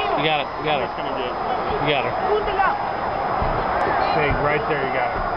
You got it. You got it. her. You got her. Big, right there. You got it.